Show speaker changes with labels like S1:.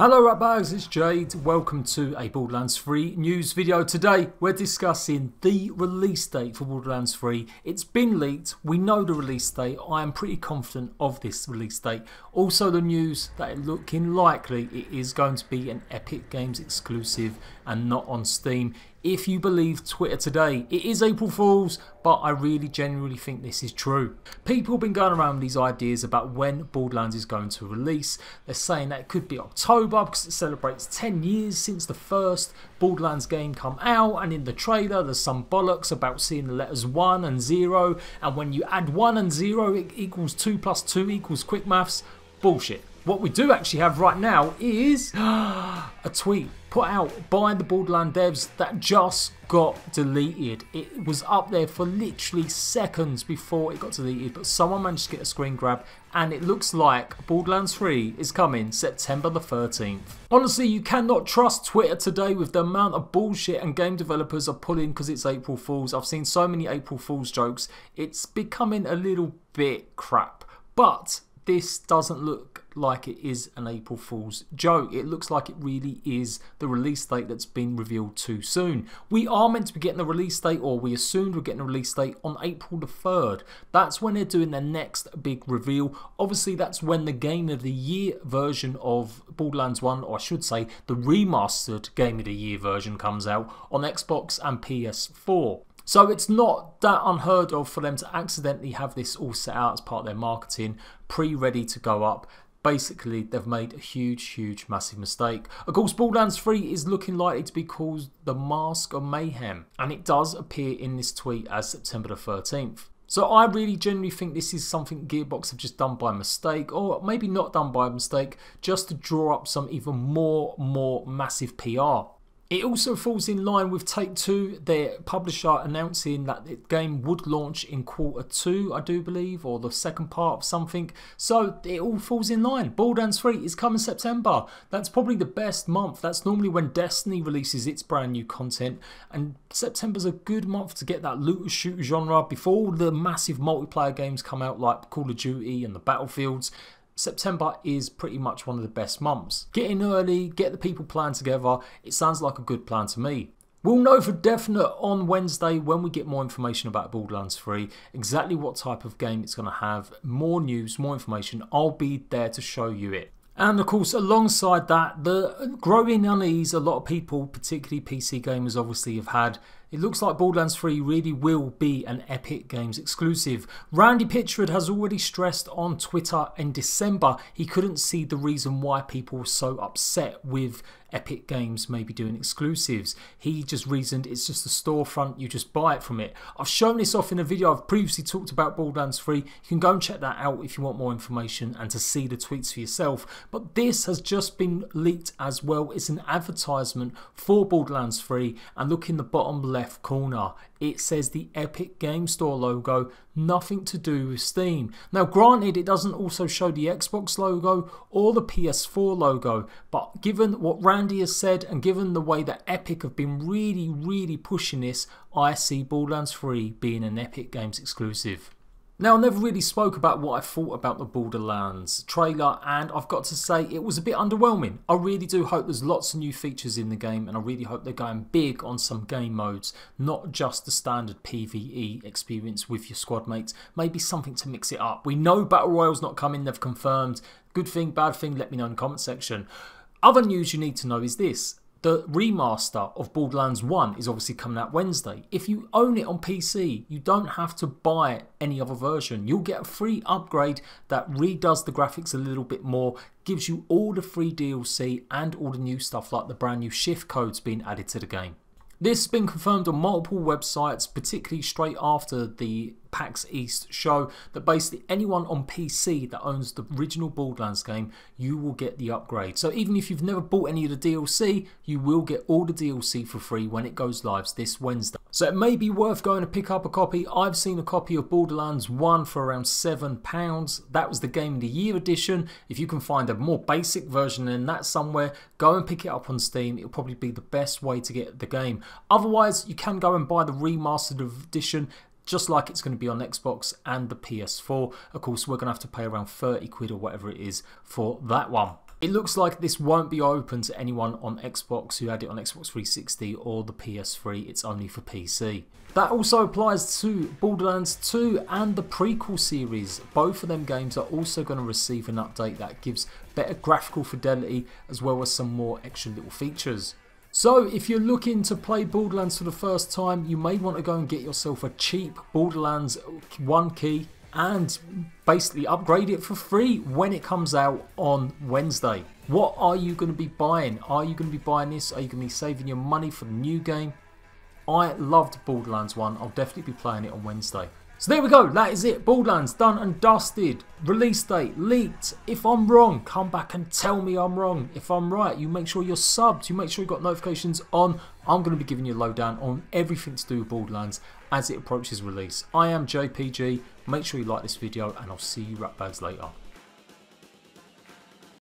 S1: Hello Ratbags, it's Jade. Welcome to a Borderlands 3 news video. Today we're discussing the release date for Borderlands 3. It's been leaked, we know the release date, I am pretty confident of this release date. Also the news that it's looking likely it is going to be an Epic Games exclusive and not on Steam. If you believe Twitter today, it is April Fool's, but I really genuinely think this is true. People have been going around with these ideas about when Borderlands is going to release. They're saying that it could be October because it celebrates 10 years since the first Borderlands game come out and in the trailer there's some bollocks about seeing the letters 1 and 0 and when you add 1 and 0 it equals 2 plus 2 equals quick maths. Bullshit. What we do actually have right now is a tweet put out by the Borderland devs that just got deleted. It was up there for literally seconds before it got deleted, but someone managed to get a screen grab and it looks like Borderlands 3 is coming September the 13th. Honestly, you cannot trust Twitter today with the amount of bullshit and game developers are pulling because it's April Fools. I've seen so many April Fools jokes. It's becoming a little bit crap. But this doesn't look like it is an April Fool's joke. It looks like it really is the release date that's been revealed too soon. We are meant to be getting a release date, or we assumed we're getting a release date on April the 3rd. That's when they're doing their next big reveal. Obviously, that's when the Game of the Year version of Borderlands 1, or I should say, the remastered Game of the Year version comes out on Xbox and PS4. So it's not that unheard of for them to accidentally have this all set out as part of their marketing, pre-ready to go up. Basically, they've made a huge, huge, massive mistake. Of course, Borderlands 3 is looking likely to be called The Mask of Mayhem, and it does appear in this tweet as September the 13th. So I really genuinely think this is something Gearbox have just done by mistake, or maybe not done by mistake, just to draw up some even more, more massive PR. It also falls in line with Take Two, their publisher announcing that the game would launch in quarter two, I do believe, or the second part of something. So it all falls in line. Borderlands 3 is coming September. That's probably the best month. That's normally when Destiny releases its brand new content, and September's a good month to get that looter shooter genre before all the massive multiplayer games come out like Call of Duty and the Battlefields. September is pretty much one of the best months. Get in early, get the people playing together, it sounds like a good plan to me. We'll know for definite on Wednesday when we get more information about Borderlands 3, exactly what type of game it's going to have, more news, more information. I'll be there to show you it. And of course, alongside that, the growing unease a lot of people, particularly PC gamers, obviously have had it looks like Borderlands 3 really will be an Epic Games exclusive. Randy Pitchford has already stressed on Twitter in December he couldn't see the reason why people were so upset with Epic Games maybe doing exclusives. He just reasoned it's just the storefront, you just buy it from it. I've shown this off in a video I've previously talked about Borderlands 3. You can go and check that out if you want more information and to see the tweets for yourself. But this has just been leaked as well. It's an advertisement for Borderlands 3 and look in the bottom left corner it says the Epic Game Store logo, nothing to do with Steam. Now granted it doesn't also show the Xbox logo or the PS4 logo, but given what Randy has said and given the way that Epic have been really really pushing this, I see Borderlands 3 being an Epic Games exclusive. Now, I never really spoke about what I thought about the Borderlands trailer, and I've got to say it was a bit underwhelming. I really do hope there's lots of new features in the game, and I really hope they're going big on some game modes, not just the standard PvE experience with your squad mates. Maybe something to mix it up. We know Battle Royale's not coming, they've confirmed. Good thing, bad thing, let me know in the comment section. Other news you need to know is this the remaster of Borderlands 1 is obviously coming out Wednesday. If you own it on PC, you don't have to buy any other version. You'll get a free upgrade that redoes the graphics a little bit more, gives you all the free DLC and all the new stuff like the brand new shift codes being added to the game. This has been confirmed on multiple websites, particularly straight after the PAX East show that basically anyone on PC that owns the original Borderlands game, you will get the upgrade. So even if you've never bought any of the DLC, you will get all the DLC for free when it goes live this Wednesday. So it may be worth going to pick up a copy. I've seen a copy of Borderlands 1 for around £7. That was the Game of the Year edition. If you can find a more basic version than that somewhere, go and pick it up on Steam. It'll probably be the best way to get the game. Otherwise, you can go and buy the remastered edition just like it's going to be on Xbox and the PS4. Of course, we're going to have to pay around 30 quid or whatever it is for that one. It looks like this won't be open to anyone on Xbox who had it on Xbox 360 or the PS3, it's only for PC. That also applies to Borderlands 2 and the prequel series. Both of them games are also going to receive an update that gives better graphical fidelity as well as some more extra little features. So if you're looking to play Borderlands for the first time, you may want to go and get yourself a cheap Borderlands 1 key and basically upgrade it for free when it comes out on Wednesday. What are you going to be buying? Are you going to be buying this? Are you going to be saving your money for the new game? I loved Borderlands 1. I'll definitely be playing it on Wednesday. So there we go, that is it. Borderlands done and dusted. Release date leaked. If I'm wrong, come back and tell me I'm wrong. If I'm right, you make sure you're subbed. You make sure you've got notifications on. I'm going to be giving you a lowdown on everything to do with Borderlands as it approaches release. I am JPG. Make sure you like this video and I'll see you ratbags later.